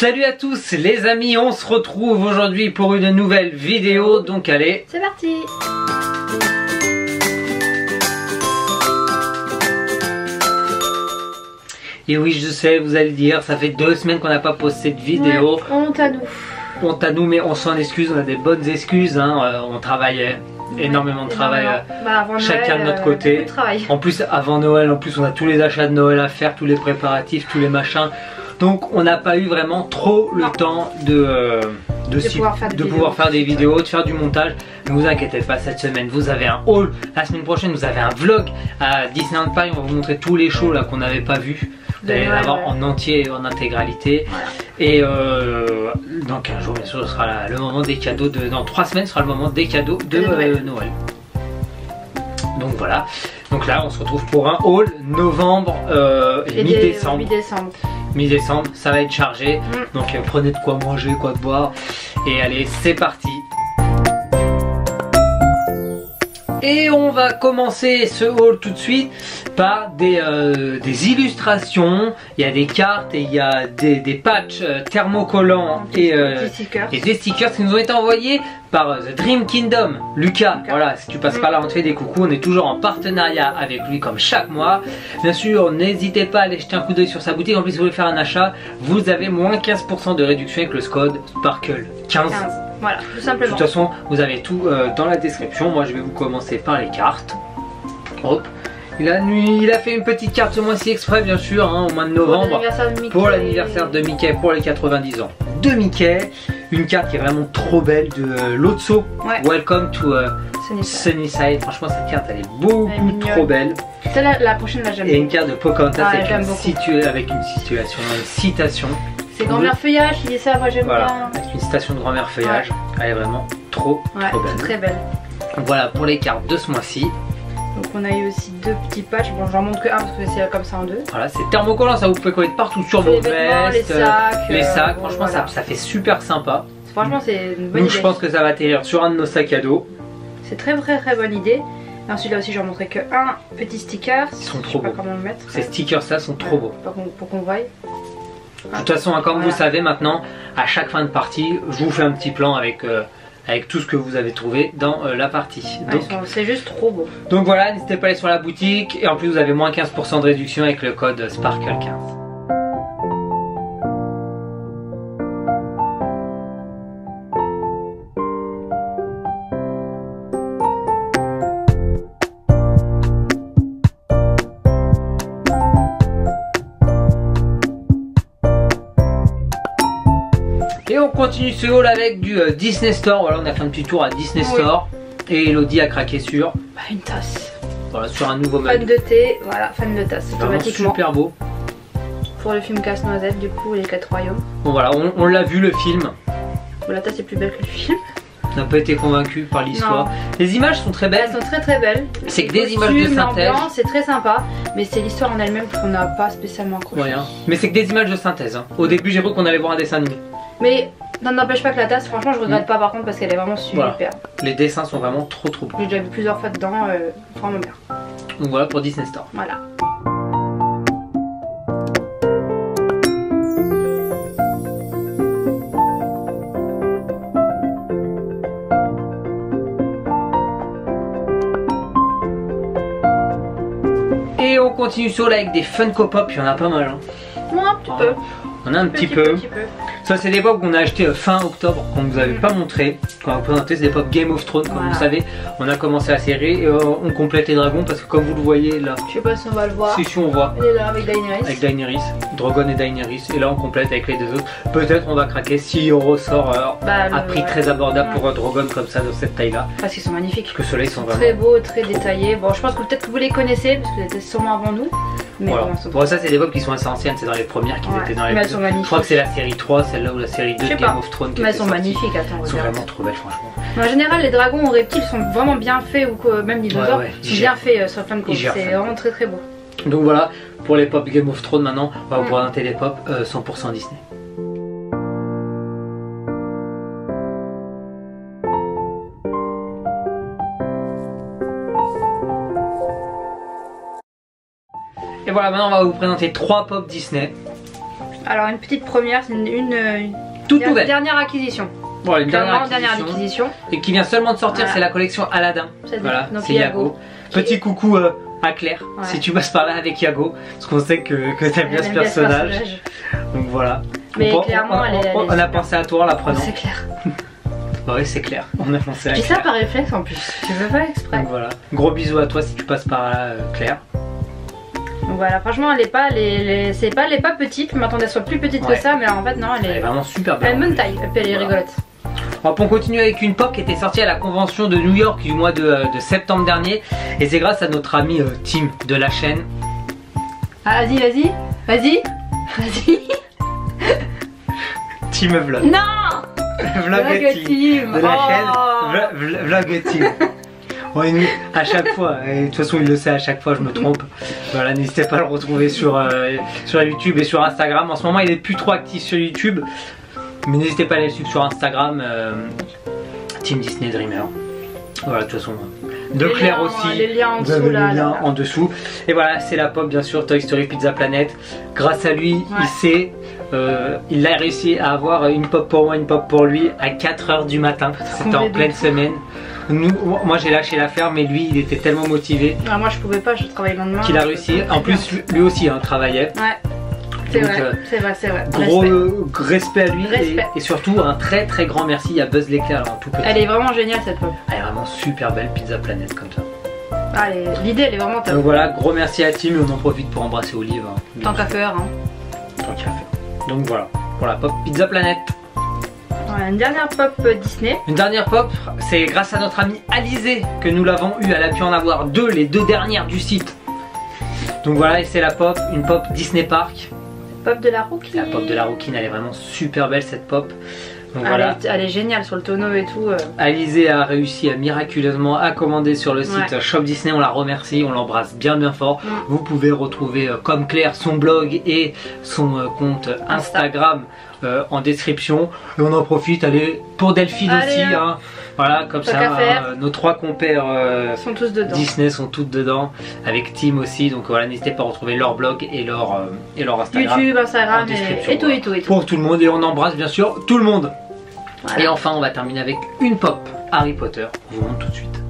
Salut à tous les amis, on se retrouve aujourd'hui pour une nouvelle vidéo, donc allez, C'est parti et oui je sais, vous allez le dire, ça fait deux semaines qu'on n'a pas posté de vidéo, Ouais, honte à nous. honte à nous mais on s'en excuse, on a des bonnes excuses, hein. euh, on travaillait, énormément de travail. Euh, Bah, chacun Noël, de notre euh, côté. de. En plus, avant Noël, en plus, on a tous les achats de Noël à faire, tous les préparatifs, tous les machins. Donc, on n'a pas eu vraiment trop le temps de, euh, de, pouvoir faire des de vidéos. pouvoir faire des vidéos, de faire du montage. Ne vous inquiétez pas, cette semaine, vous avez un haul. La semaine prochaine, vous avez un vlog à Disneyland Paris. On va vous montrer tous les shows là qu'on n'avait pas vus. Vous allez l'avoir ouais. en entier et en intégralité. Voilà. Et euh, dans 15 jours, bien sûr, ce sera le moment des cadeaux. De, dans 3 semaines, ce sera le moment des cadeaux de, De Noël. euh, Noël. Donc voilà. Donc là, on se retrouve pour un haul novembre euh, et. Mi-décembre. Mi-décembre, ça va être chargé. Mm. Donc euh, prenez de quoi manger, quoi de boire. Et allez, c'est parti. Et on va commencer ce haul tout de suite par des, euh, des illustrations. Il y a des cartes et il y a des, des patchs euh, thermocollants et, euh, Des stickers. et des stickers qui nous ont été envoyés par euh, The Dream Kingdom. Lucas, Lucas. voilà, si tu passes par là, on te fait des coucous. On est toujours en partenariat avec lui comme chaque mois. Bien sûr, n'hésitez pas à aller jeter un coup d'œil sur sa boutique. En plus, si vous voulez faire un achat, vous avez moins 15% de réduction avec le code Sparkle 15. 15. Voilà, tout De simplement. toute façon, vous avez tout euh, dans la description. Moi, je vais vous commencer par les cartes. Hop. Il a, il a fait une petite carte ce mois-ci exprès, bien sûr, hein, au mois de novembre de pour l'anniversaire de Mickey pour les 90 ans de Mickey. Une carte qui est vraiment trop belle de euh, Lotso. Ouais. Welcome to euh, Sunnyside. Sunnyside. Franchement, cette carte elle est beaucoup Elle est mignonne. trop belle. Celle-là, la prochaine, là, j'aime Et une carte de Pocahontas Ah, avec, une avec une situation, une citation. C'est grand-mère feuillage qui dit ça, moi j'aime Voilà, bien. avec une citation de grand-mère feuillage. Elle est vraiment trop Ouais, trop belle. très belle. Voilà pour les cartes de ce mois-ci. Donc on a eu aussi deux petits patchs. Bon, j'en montre que un parce que c'est comme ça en deux. Voilà, c'est thermocollant, ça vous pouvez coller partout sur vos les les vestes, euh, sacs. les euh, sacs. bon, Franchement, voilà. ça, ça fait super sympa. Franchement, c'est une bonne Donc idée. je pense que ça va atterrir sur un de nos sacs à dos. C'est très très très bonne idée. Et ensuite là aussi j'en montrais que un petit sticker. Ils sont Je trop pas beaux. comment le mettre. Ces stickers là sont trop beaux. Pour qu'on qu'on voie. De toute façon, hein, comme Voilà. vous savez maintenant, à chaque fin de partie, je vous fais un petit plan avec, euh, avec tout ce que vous avez trouvé dans euh, la partie. C'est juste trop beau. donc voilà, n'hésitez pas à aller sur la boutique et en plus vous avez moins 15% de réduction avec le code Sparkle15. Continue ce haul avec du euh, Disney Store. Voilà, on a fait un petit tour à Disney Oui. Store. Et Elodie a craqué sur, Bah, une tasse. voilà, sur un nouveau Fan mug. de thé, voilà, fan de tasse automatiquement. super beau. Pour le film Casse-Noisette, du coup, les quatre royaumes. Bon voilà, on, on l'a vu le film. Bon, la tasse est plus belle que le film. On n'a pas été convaincu par l'histoire. Les images sont très Elles belles. sont très très belles. C'est que des images de synthèse. C'est très sympa, mais c'est l'histoire en elle-même qu'on n'a pas spécialement accroché. Ouais, hein. Mais c'est que des images de synthèse. hein. Au début, j'ai cru qu'on allait voir un dessin animé. Mais ça n'empêche pas que la tasse, franchement, je regrette pas par contre parce qu'elle est vraiment super. Voilà. Les dessins sont vraiment trop trop beaux. J'ai déjà vu plusieurs fois dedans, euh, vraiment bien. Donc voilà pour Disney Store. Voilà. Et on continue sur là avec des Funko Pop. Il y en a pas mal. hein. Moi, un petit peu. On a un petit, peu. petit peu. Ça, c'est des pop qu'on a acheté euh, fin octobre, qu'on ne vous avait pas montré. Qu'on va vous présenter, c'est des pop Game of Thrones. Comme Voilà. vous savez, on a commencé la série et euh, on complète les dragons parce que, comme vous le voyez là, Je sais pas si on va le voir. si, si on voit Elle est là avec Daenerys. avec Daenerys, Drogon et Daenerys, et là on complète avec les deux autres. Peut-être on va craquer si on ressort euh, Bah, à prix très abordable Ouais. pour un Drogon comme ça de cette taille là. Parce qu'ils sont magnifiques. Parce que ceux-là ils sont vraiment. Très beaux, très détaillés. Bon, je pense que peut-être que vous les connaissez parce que vous étiez sûrement avant nous. Mais Voilà. bon, ça c'est des pop qui sont assez anciennes, c'est dans les premières qui Ouais. étaient dans les Mais elles sont magnifiques. Je crois que c'est la série 3, celle-là ou la série 2 Je sais de Game of Thrones Mais elles sont magnifiques, attends, Elles sont vraiment trop belles franchement. Mais en général, les dragons ou reptiles sont vraiment bien faits ou même dinosaures Ouais, ouais, ils sont bien faits euh, sur Funko. Ils gèrent C'est vraiment très très beau. Donc voilà, pour les pop Game of Thrones maintenant, on va vous Mm. présenter les pop euh, 100% Disney. Et voilà, maintenant on va vous présenter trois pop Disney. Alors une petite première, c'est une, une, une Toute der- nouvelle. dernière acquisition. Voilà, une dernière dernière acquisition. Et qui vient seulement de sortir, Voilà. c'est la collection Aladdin. C'est Voilà, c'est Yago. Yago. Petit coucou euh, à Claire, Ouais. si tu passes par là avec Yago, parce qu'on sait que, que t'aimes bien Elle ce personnage. Donc voilà. Mais on, clairement, on- elle est- elle on- est on a pensé à toi en la prenant. C'est clair. Ouais, c'est clair. On a pensé à Claire. ça par réflexe en plus. Tu veux pas exprès. Donc voilà. Gros bisous à toi si tu passes par là, euh, Claire. Donc voilà, franchement, elle est pas, elle est- elle est- c'est pas, elle est pas petite. Je m'attendais soit plus petite Ouais. que ça, mais en fait non, elle Elle est est, vraiment super elle a belle. une bonne taille. Et puis elle est Voilà. rigolote. Alors, on continue avec une pop qui était sortie à la convention de New York du mois de, euh, de septembre dernier. Et c'est grâce à notre ami euh, Tim de la chaîne. Ah, vas-y, vas-y, vas-y, vas-y. Tim Vlog. Non. Vlog Tim. team. De la Oh. chaîne Vlog Tim. Ouais, nous, à chaque fois, et de toute façon il le sait à chaque fois, je me trompe. Voilà, n'hésitez pas à le retrouver sur, euh, sur YouTube et sur Instagram. En ce moment, il est plus trop actif sur YouTube, mais n'hésitez pas à aller suivre sur Instagram, euh, Team Disney Dreamer. Voilà, de toute façon, de Les Claire liens, aussi. Les liens en dessous là. lien là, là. en dessous. Et voilà, c'est la pop, bien sûr, Toy Story Pizza Planet. Grâce à lui, il sait, euh, il a réussi à avoir une pop pour moi, une pop pour lui à 4h du matin. C'était en pleine semaine. Nous, moi j'ai lâché l'affaire, mais lui il était tellement motivé Ah, moi je pouvais pas, je travaillais le lendemain. qu'il a réussi. En plus, lui- lui aussi hein, travaillait. Ouais. C'est vrai, euh, c'est vrai, c'est vrai. Gros Respect. euh, respect à lui et- Respect. Et, surtout un très très grand merci à Buzz l'éclair, alors, tout petit. Elle est vraiment géniale cette pop. Elle est vraiment super belle, Pizza Planet comme ça. Ah, L'idée elle est vraiment top. Donc voilà, gros merci à Tim et on en profite pour embrasser Olive. hein. Tant qu'à faire. Hein. Tant qu'à faire. Donc voilà, pour la pop Pizza Planet. Voilà, une dernière pop euh, Disney. Une dernière pop, c'est grâce à notre ami Alizé que nous l'avons eu. Elle a pu en avoir deux, les deux dernières du site. Donc voilà, et c'est la pop, une pop Disney Park. Pop de la Rookie. La pop de la Rookie, elle est vraiment super belle cette pop. Donc Elle, voilà, est, elle est géniale sur le tonneau et tout. euh. Alizé a réussi à miraculeusement à commander sur le site Ouais. Shop Disney. On la remercie, on l'embrasse bien bien fort. Mm. Vous pouvez retrouver euh, comme Claire son blog et son euh, compte Instagram en description. Et on en profite, allez pour Delphine Allez, aussi. hein. hein. Voilà, comme Tant ça, hein, nos trois compères euh, sont tous dedans. Disney sont toutes dedans, avec Tim aussi. Donc voilà, n'hésitez pas à retrouver leur blog et leur, euh, et leur Instagram. YouTube, Instagram et, et tout et tout et tout. Pour tout le monde et on embrasse bien sûr tout le monde. Voilà. Et enfin, on va terminer avec une pop Harry Potter. On vous montre tout de suite.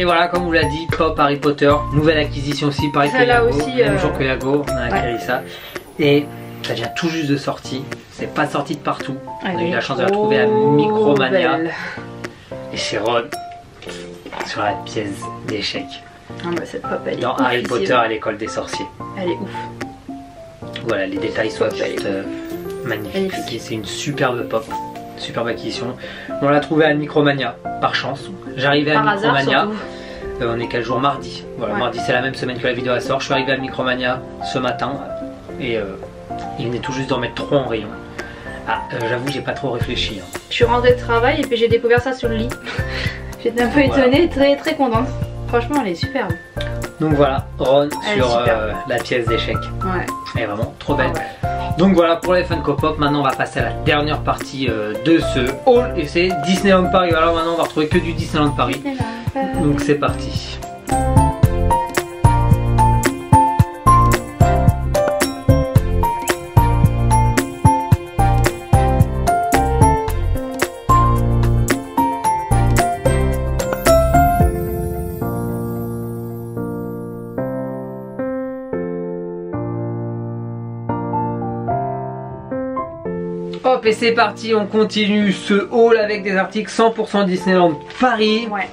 Et voilà, comme vous l'a dit, Pop Harry Potter, nouvelle acquisition aussi, pareil que Yago, aussi, même euh, jour que Yago, on a ouais. acquis ça. Et ça vient tout juste de sortie, c'est pas sorti de partout. On a eu la chance de la trouver à trop Micromania. belle. Et c'est Ron sur la pièce d'échecs Ah bah cette pop elle est dans Harry. Potter à l'école des sorciers. Elle est ouf. Voilà, les détails sont juste euh, magnifiques. C'est une superbe pop, superbe acquisition. On l'a trouvée à Micromania, par chance. J'arrivais à Micromania. Euh, on est quel jour Mardi. Voilà, Ouais. mardi c'est la même semaine que la vidéo elle sort. Je suis arrivé à Micromania ce matin et euh, il venait tout juste d'en mettre 3 en rayon. Ah, euh, j'avoue, j'ai pas trop réfléchi. hein. Je suis rentrée de travail et puis j'ai découvert ça sur le lit. J'étais un peu Voilà. étonnée, très très contente. Franchement elle est superbe. Donc voilà, Ron Elle sur la pièce d'échecs. Ouais. Elle est vraiment trop belle. Ah ouais. Donc voilà pour les Funko Pop. Maintenant, on va passer à la dernière partie euh, de ce haul et c'est Disneyland Paris. Alors maintenant, on va retrouver que du Disneyland Paris. Donc c'est parti. Hop et c'est parti, on continue ce haul avec des articles 100% Disneyland Paris. Ouais.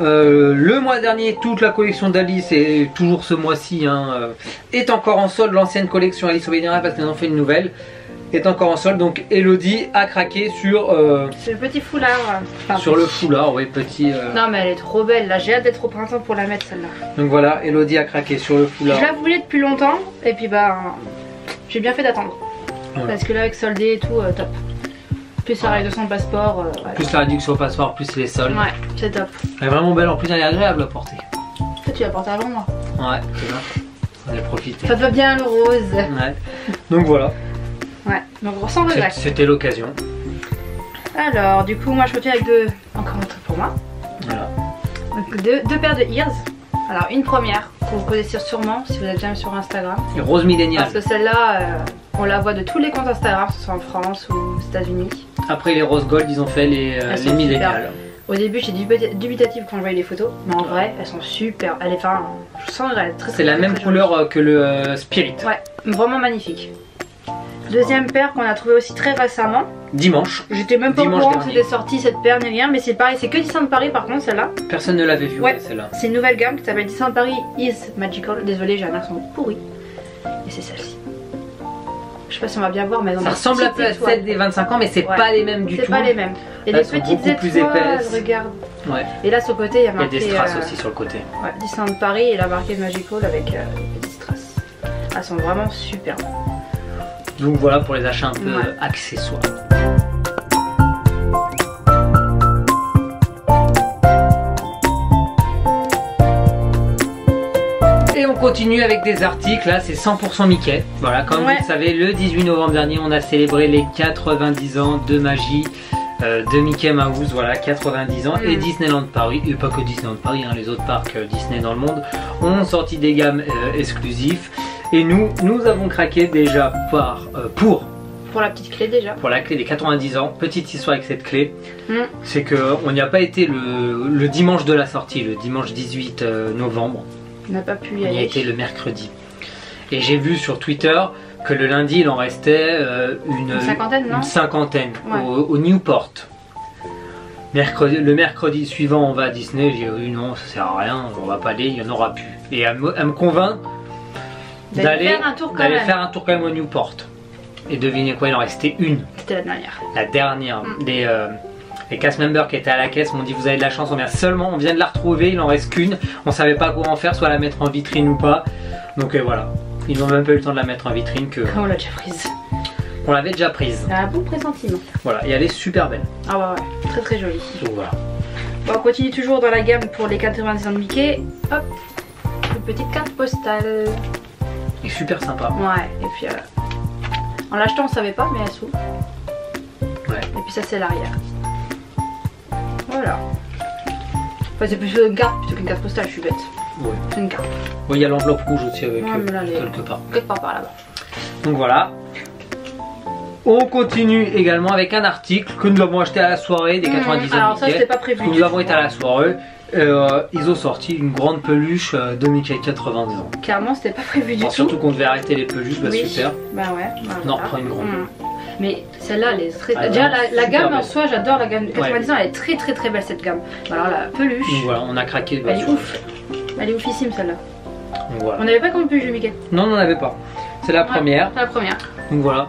Euh, le mois dernier, toute la collection d'Alice et toujours ce mois-ci hein, euh, est encore en solde. L'ancienne collection Alice au Rêves parce qu'ils en fait une nouvelle est encore en solde. Donc Elodie a craqué sur, euh, le petit foulard. Enfin, sur le foulard, oui petit. euh, Non mais elle est trop belle, là j'ai hâte d'être au printemps pour la mettre celle-là. Donc voilà, Elodie a craqué sur le foulard. Je la voulais depuis longtemps et puis bah j'ai bien fait d'attendre. Parce que là avec soldé et tout, euh, top. Plus la réduction de passeport. euh. Plus la réduction au passeport, plus les soldes. Ouais, c'est top. Elle est vraiment belle, en plus elle est agréable à porter. Toi, tu l'as porté avant moi. Ouais, c'est bien. On a profité. Ça te va bien le rose. Ouais. Donc voilà, Ouais, donc sans regret. C'était l'occasion. Alors, du coup, moi je continue avec deux. Encore un truc pour moi. Voilà. Donc, deux, deux paires de ears. Alors, une première que vous connaissez sûrement si vous êtes jamais sur Instagram. Et Rose Millennial. Parce que celle-là, euh, on la voit de tous les comptes Instagram, que ce soit en France ou aux États-Unis. Après les Rose Gold, ils ont fait les, euh, les. Au début, j'étais dubi- dubitative quand je voyais les photos, mais en vrai, elles sont super. Elle est, enfin, je sens qu'elle est très C'est la très, même très couleur euh, que le euh, Spirit. Ouais, vraiment magnifique. Deuxième paire qu'on a trouvé aussi très récemment. Dimanche. J'étais même pas au courant que c'était sorti cette paire ni rien, mais c'est pareil, c'est que Disneyland Paris par contre celle-là. Personne ne l'avait vu, Ouais. ouais, celle-là. C'est une nouvelle gamme qui s'appelle Disneyland Paris Is Magical. Désolée, j'ai un accent pourri. Et c'est celle-ci. Je sais pas si on va bien voir, mais Ça des ressemble un peu à celle des 25 ans, mais c'est Ouais. pas les mêmes du C'est tout. pas les mêmes. Et Elles les sont petites étoiles, plus épaisses. regarde. Ouais. Et là sur le côté, il y a Il y a marqué des strass euh, aussi sur le côté. ouais, Disneyland Paris et la marqué Magical avec euh, des petites strass. Elles sont vraiment superbes. Donc voilà pour les achats un peu Ouais. accessoires. Continue avec des articles, là c'est 100% Mickey. Voilà, comme Ouais. vous le savez, le 18 novembre dernier, on a célébré les 90 ans de magie euh, de Mickey Mouse, voilà, 90 ans, et Mm. Disneyland Paris, et pas que Disneyland Paris, hein, les autres parcs euh, Disney dans le monde ont sorti des gammes euh, exclusives. Et nous, nous avons craqué déjà par, pour Pour la petite clé déjà. pour la clé des 90 ans. Petite histoire avec cette clé, Mm. c'est que on n'y a pas été le, le dimanche de la sortie, le dimanche 18 euh, novembre. On n'a pas pu y On y a aller. été le mercredi. Et j'ai vu sur Twitter que le lundi il en restait euh, une, Une cinquantaine, non une cinquantaine Ouais. au, au Newport. Mercredi, le mercredi suivant, on va à Disney. J'ai dit non, ça sert à rien, on va pas aller, il y en aura plus. Et elle me, elle me convainc D'aller faire un tour quand même. faire un tour quand même au Newport. Et devinez quoi, il en restait une. C'était la dernière. la dernière. Mm. Les, euh, les cast members qui étaient à la caisse m'ont dit vous avez de la chance, on vient seulement, on vient de la retrouver, il en reste qu'une. On savait pas quoi en faire, soit la mettre en vitrine ou pas. Donc euh, voilà. Ils n'ont même pas eu le temps de la mettre en vitrine que On l'a déjà prise? on l'avait déjà prise. Elle a un bon pressentiment. Voilà, et elle est super belle. Ah ouais, ouais. Très très jolie. Donc voilà. Bon, on continue toujours dans la gamme pour les 90 ans de Mickey. Hop, une petite carte postale. Et super sympa. Ouais, et puis euh, en l'achetant on savait pas, mais elle s'ouvre. Ouais. Et puis ça c'est l'arrière. Voilà. Enfin, c'est plutôt une carte plutôt qu'une carte postale, je suis bête. Ouais. C'est une carte, Bon, il y a l'enveloppe rouge aussi avec Ouais, euh, mais là, les- quelque part. quelque part par là-bas. Donc voilà. On continue également avec un article que nous avons acheté à la soirée des 90 ans Mmh, Alors ça c'était pas prévu. Nous avons été à la soirée. Euh, ils ont sorti une grande peluche euh, de Mickey 90 ans. Clairement c'était pas prévu du tout. surtout qu'on devait arrêter les peluches, bah Oui. super. Bah ouais. bah On en reprend une grande. Mmh. Mais celle-là, elle est très. Ah, Déjà, la, gamme en soi, j'adore la gamme de 90 ans, elle est très très très belle cette gamme. Alors la peluche, Donc voilà, on a craqué. bah, elle est ouf. Elle est oufissime celle-là. Voilà. On n'avait pas comme peluche Mickey? Non, on n'en avait pas. C'est la Ouais, première. C'est la première. Donc voilà.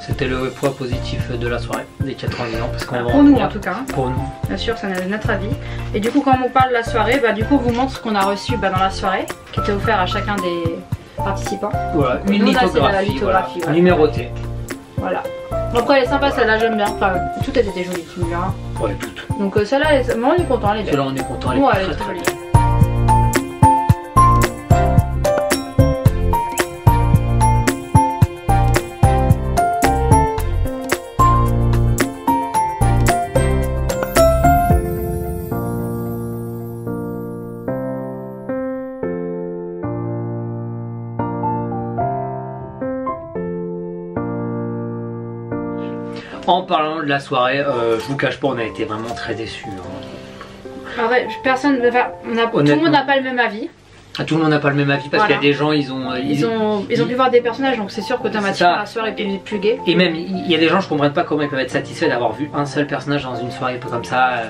C'était le point positif de la soirée des 90 ans parce qu'on va Pour nous en tout cas. hein. Pour nous. Bien sûr, ça c'est notre avis. Et du coup, quand on parle de la soirée, bah, du coup, on vous montre ce qu'on a reçu bah, dans la soirée, qui était offert à chacun des participants. Voilà, une lithographie, lithographie, voilà. voilà. numérotée. Voilà. Après, elle est sympa, celle-là, j'aime bien. Enfin, tout a été joli, tu me diras. Ouais, toutes. Donc, euh, celle-là, elle est- moi, on est content, elle est belle. Celle-là, on est content. Elle est Ouais, très, elle est très jolie. Parlant de la soirée, euh, je vous cache pas, on a été vraiment très déçus. hein. Personne, enfin, on a, tout le monde n'a pas le même avis. Ah, Tout le monde n'a pas le même avis parce Voilà. qu'il y a des gens, ils ont. euh, Ils ont, ils ont pu voir des personnages, donc c'est sûr qu'automatiquement la soirée est plus, gaie. Et même, il y a des gens, je comprends pas comment ils peuvent être satisfaits d'avoir vu un seul personnage dans une soirée comme ça, euh,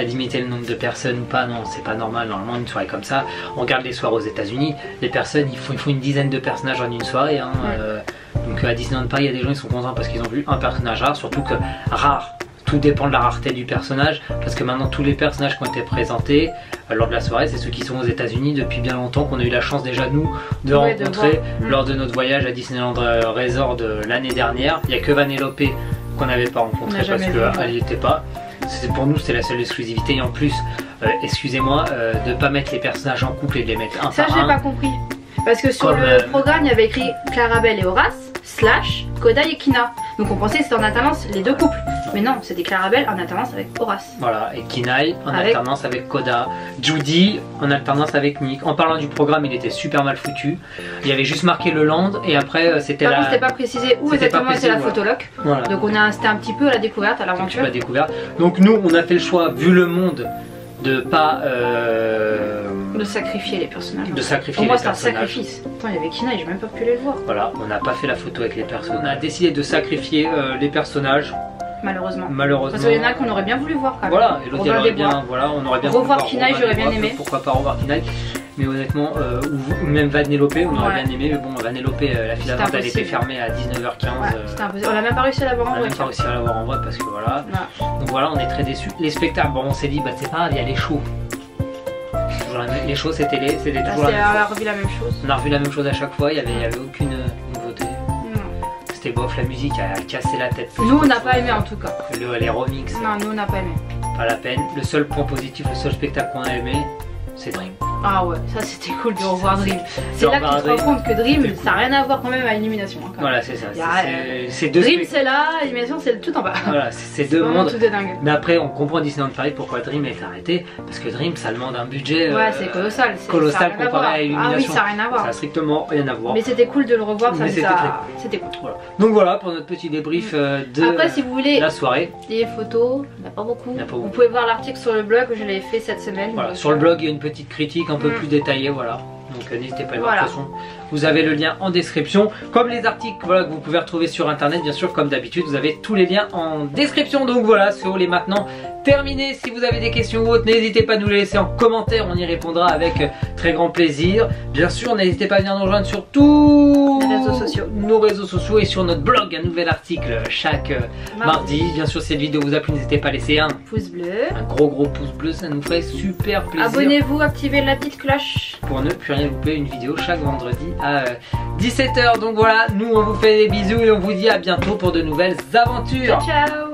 à limiter le nombre de personnes ou pas. Non, c'est pas normal. Normalement, une soirée comme ça, on regarde les soirées aux États-Unis, les personnes, il faut, il faut une dizaine de personnages en une soirée. hein, Ouais. euh, donc à Disneyland Paris, il y a des gens, ils sont contents parce qu'ils ont vu un personnage rare, surtout que rare. Tout dépend de la rareté du personnage, parce que maintenant tous les personnages qui ont été présentés euh, lors de la soirée, c'est ceux qui sont aux États-Unis depuis bien longtemps, qu'on a eu la chance déjà nous de Ouais, rencontrer. Mm. lors de notre voyage à Disneyland euh, Resort de l'année dernière. Il n'y a que Vanellope qu'on n'avait pas On rencontré parce qu'elle n'y était pas. C'était pour nous, c'est la seule exclusivité. Et en plus, euh, excusez-moi, euh, de pas mettre les personnages en couple et de les mettre un Ça, par j'ai un. pas compris. Parce que sur Comme, le euh, programme, il y avait écrit Clarabelle et Horace, slash Kodai et Kina. Donc on pensait que c'était en alternance les deux couples. Mais non, c'était Clarabelle en alternance avec Horace. Voilà, et Kinai en Avec- alternance avec Koda, Judy en alternance avec Nick. En parlant du programme, il était super mal foutu. Il y avait juste marqué le land et après euh, c'était la. c'était pas précisé où exactement était la photoloc. Voilà. Donc on a c'était un petit peu à la découverte, à l'aventure. l'as découvert. Donc nous, on a fait le choix, vu le monde, de pas euh, De sacrifier les personnages. de sacrifier Pour moi, c'est un sacrifice. Attends, il y avait Kina et j'ai même pas pu les voir, Voilà, on n'a pas fait la photo avec les personnages. On a décidé de sacrifier euh, les personnages, malheureusement. malheureusement. Parce qu'il y en a qu'on aurait bien voulu voir quand même. Voilà, et l'autre il Robin aurait bien, voilà, on aurait bien Revoir voulu Kinaï, j'aurais bien aimé. Pourquoi pas revoir Kinaï mais honnêtement, euh, ou, même Vanellope, on aurait Ouais. bien aimé, mais bon, Vanellope, euh, la file C'était d'attente elle était fermée à 19h15. Ouais, euh, c'était impossible. On a même pas réussi à l'avoir on en n'a vrai. même pas réussi à l'avoir en vrai parce que voilà. Ouais. Donc voilà, on est très déçus. Les spectacles, bon, on s'est dit, bah c'est pas grave, il y a les shows. La Les shows, c'était les- c'était toujours la même on a revu la même chose. On a revu la même chose à chaque fois, il y avait, il y avait aucune nouveauté. C'était bof, la musique a cassé la tête. plus Nous, on n'a pas aimé en tout cas. Le- les remixes, Non, nous, on n'a pas aimé. pas la peine. Le seul point positif, le seul spectacle qu'on a aimé, c'est Dream. Ah ouais, ça c'était cool de revoir Dream. C'est là que tu te rends compte que Dream, ça n'a rien à voir quand même à Illumination. hein. Voilà, c'est ça. C'est- deux Dream c'est là, Illumination c'est tout en bas. Voilà, c'est deux mondes. tout dingue. Mais après, on comprend Disneyland Paris pourquoi Dream est arrêté. Parce que Dream, ça demande un budget. Ouais, euh, c'est colossal. colossal ça à comparé voir. à Ah oui, Illumination. ça n'a rien à Ça voir. a strictement rien à voir. Mais c'était cool de le revoir, ça c'était a- très C'était cool. Voilà. Donc voilà pour notre petit débrief euh, de Après, si vous voulez la soirée. des photos, il n'y en a pas beaucoup. Vous pouvez voir l'article sur le blog, je l'ai fait cette semaine. Voilà, sur le euh, blog, il y a une petite critique un peu Mm. plus détaillée, voilà. Donc euh, n'hésitez pas à le voir. Voilà. De toute façon, vous avez le lien en description. Comme les articles voilà, que vous pouvez retrouver sur internet, bien sûr, comme d'habitude, vous avez tous les liens en description. Donc voilà, ce haul est maintenant terminé. Si vous avez des questions ou autres, n'hésitez pas à nous les laisser en commentaire. On y répondra avec euh, très grand plaisir. Bien sûr, n'hésitez pas à venir nous rejoindre sur sociaux. Nos réseaux sociaux et sur notre blog. Un nouvel article chaque euh, mardi. mardi. Bien sûr, si cette vidéo vous a plu, n'hésitez pas à laisser un, Pouce bleu. un gros gros pouce bleu. Ça nous ferait super plaisir Abonnez-vous, activez la petite cloche. pour ne plus rien louper une vidéo chaque vendredi à 17h. Donc voilà, nous on vous fait des bisous et on vous dit à bientôt pour de nouvelles aventures. Ciao ciao